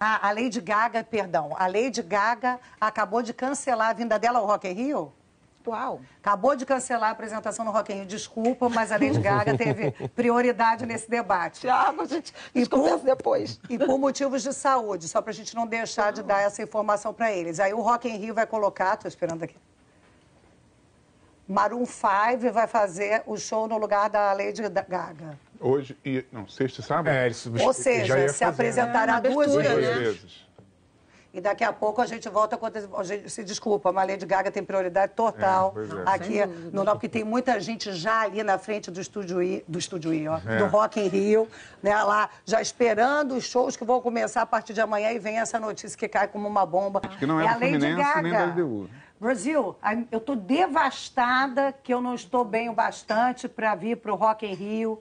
Ah, a Lady Gaga, perdão, a Lady Gaga acabou de cancelar a vinda dela ao Rock in Rio? Uau. Acabou de cancelar a apresentação no Rock in Rio. Desculpa, mas a Lady Gaga teve prioridade nesse debate. Tiago, a gente E por- depois. E por motivos de saúde, só para a gente não deixar de dar essa informação para eles. Aí o Rock in Rio vai colocar, estou esperando aqui. Maroon 5 vai fazer o show no lugar da Lady Gaga. Hoje e. Não, sexta e sábado? É, Ou seja, se né? apresentará É, duas vezes. né? vezes. E daqui a pouco a gente volta a acontecer. a gente Se desculpa, mas a Lady Gaga tem prioridade total É, é. aqui no Nó, porque tem muita gente já ali na frente do estúdio I, do estúdio I, ó, É. do Rock in Rio, né, lá já esperando os shows que vão começar a partir de amanhã e vem essa notícia que cai como uma bomba. que não é a do Lady Fluminense nem Gaga. da LDU. Brasil, a- eu tô devastada que eu não estou bem o bastante para vir para o Rock in Rio.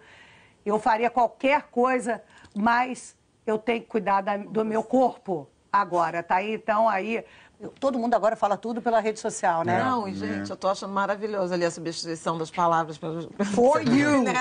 Eu faria qualquer coisa, mas eu tenho que cuidar da- do meu corpo agora, tá aí? Então, aí... eu- todo mundo agora fala tudo pela rede social, né? Não, e, gente, eu tô achando maravilhoso ali a substituição das palavras pelo... For you, né?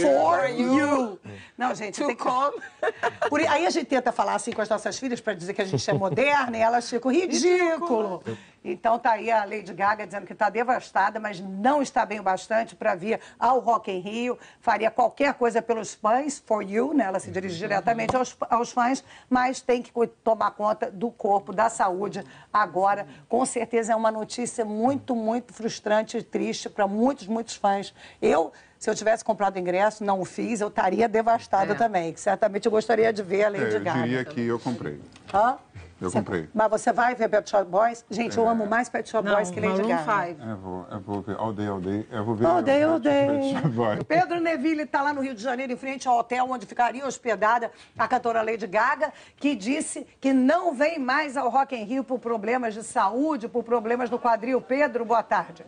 For you. Não, gente, To tem que... come. Por aí aí a gente tenta falar assim com as nossas filhas para dizer que a gente é moderna e elas ficam ridículo. Então tá aí a Lady Gaga dizendo que está devastada, mas não está bem o bastante para vir ao Rock in Rio. Faria qualquer coisa pelos fãs, for you, né? Ela se dirige diretamente aos, aos fãs, mas tem que tomar conta do corpo, da saúde agora. Com certeza é uma notícia muito, muito frustrante e triste para muitos, muitos fãs. Eu se eu tivesse comprado ingresso, não o fiz, eu estaria devastada É. também. Certamente eu gostaria de ver a Lady É, eu Gaga. diria que eu comprei. Hã? Eu Você- comprei. Mas você vai ver Pet Shop Boys? Gente, eu amo mais Pet Shop Não, Boys que Lady Gaga. 5. Eu vou, eu vou ver All Day, All Day. Eu vou ver. All day, all day. Pedro Neville está lá no Rio de Janeiro, em frente ao hotel onde ficaria hospedada a cantora Lady Gaga, que disse que não vem mais ao Rock in Rio por problemas de saúde, por problemas no quadril. Pedro, boa tarde.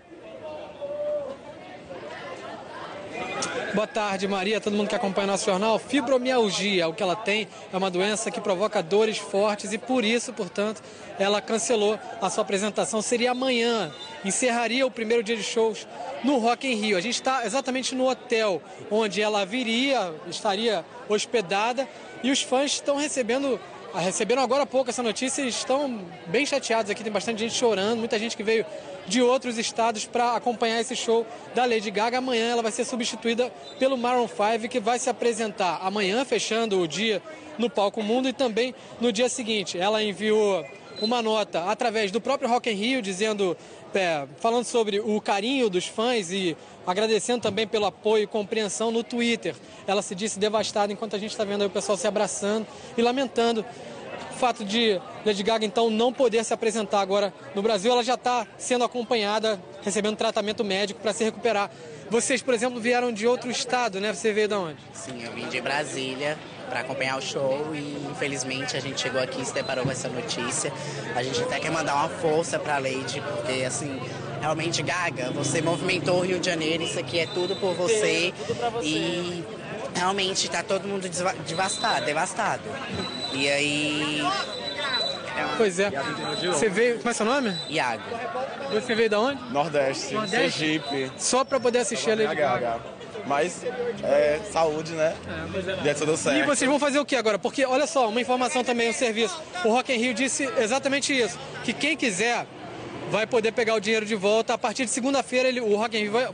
Boa tarde, Maria, todo mundo que acompanha o nosso jornal. Fibromialgia, o que ela tem é uma doença que provoca dores fortes e por isso, portanto, ela cancelou a sua apresentação. Seria amanhã, encerraria o primeiro dia de shows no Rock in Rio. A gente está exatamente no hotel onde ela viria, estaria hospedada e os fãs estão recebendo Receberam agora há pouco essa notícia e estão bem chateados aqui. Tem bastante gente chorando, muita gente que veio de outros estados para acompanhar esse show da Lady Gaga. Amanhã ela vai ser substituída pelo Maroon 5, que vai se apresentar amanhã, fechando o dia no Palco Mundo, e também no dia seguinte. Ela enviou uma nota através do próprio Rock in Rio, dizendo, é, falando sobre o carinho dos fãs e agradecendo também pelo apoio e compreensão no Twitter. Ela se disse devastada enquanto a gente está vendo o pessoal se abraçando e lamentando o fato de Lady Gaga então não poder se apresentar agora no Brasil. Ela já está sendo acompanhada, recebendo tratamento médico para se recuperar. Vocês, por exemplo, vieram de outro estado, né? Você veio de onde? Sim, eu vim de Brasília para acompanhar o show e infelizmente a gente chegou aqui e se deparou com essa notícia. A gente até quer mandar uma força para a Lady, porque assim, realmente Gaga, você movimentou o Rio de Janeiro, isso aqui é tudo por você. E realmente tá todo mundo devastado, devastado. E aí, Pois é. Você veio. Como é seu nome? Iago. Você veio de onde? Nordeste, Nordeste? Sergipe, Só para poder assistir a Lady Gaga. Mas é, saúde, né? Deu tudo certo. E vocês vão fazer o que agora? Porque, olha só, uma informação também, um serviço. O Rock in Rio disse exatamente isso, que quem quiser vai poder pegar o dinheiro de volta. A partir de segunda-feira, o, Rock in Rio vai,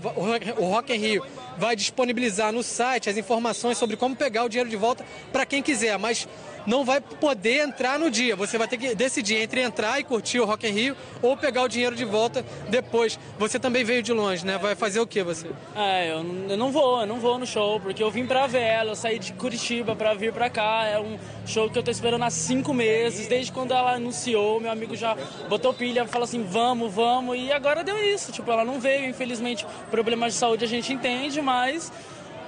o Rock in Rio vai disponibilizar no site as informações sobre como pegar o dinheiro de volta para quem quiser, mas não vai poder entrar no dia. Você vai ter que decidir entre entrar e curtir o Rock in Rio ou pegar o dinheiro de volta depois. Você também veio de longe, né? Vai fazer o que você? É, eu, não- vou, eu não vou no show, porque eu vim pra ver ela, eu saí de Curitiba pra vir pra cá. É um show que eu tô esperando há cinco meses, desde quando ela anunciou, meu amigo já botou pilha, falou assim, vamos, vamos, e agora deu isso. Tipo, ela não veio, infelizmente, problemas de saúde a gente entende, mas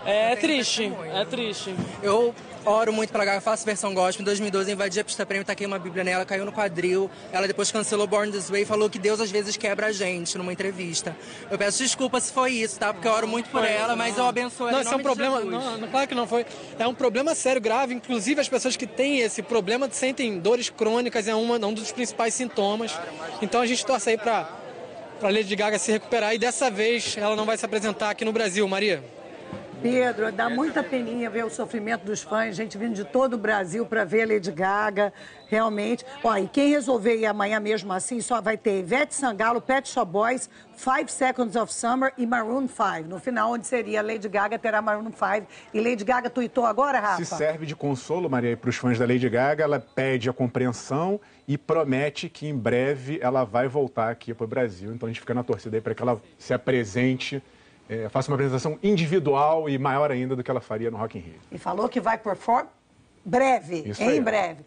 é triste, é triste. Eu oro muito pra Gaga, faço versão gospel. Em 2012 eu invadi a pista prêmio, taquei uma bíblia nela, caiu no quadril. Ela depois cancelou Born This Way e falou que Deus às vezes quebra a gente numa entrevista. Eu peço desculpa se foi isso, tá? Porque eu oro muito por ela, mas eu abençoo ela Não, isso é um problema. Não, não, claro que não foi. É um problema sério, grave. Inclusive, as pessoas que têm esse problema sentem dores crônicas, é uma, um dos principais sintomas. Então a gente torce aí pra, pra Lady Gaga se recuperar. E dessa vez ela não vai se apresentar aqui no Brasil, Maria. Pedro, dá muita peninha ver o sofrimento dos fãs, gente vindo de todo o Brasil para ver a Lady Gaga, realmente. Ó, e quem resolver ir amanhã mesmo assim, só vai ter Ivete Sangalo, Pet Shop Boys, Five Seconds of Summer e Maroon 5. No final, onde seria Lady Gaga, terá Maroon 5. E Lady Gaga tuitou agora, Rafa? Se serve de consolo, Maria, para os fãs da Lady Gaga, ela pede a compreensão e promete que em breve ela vai voltar aqui para o Brasil. Então a gente fica na torcida aí para que ela se apresente, é, faça uma apresentação individual e maior ainda do que ela faria no Rock in Rio. E falou que vai perform breve, Isso em aí. breve.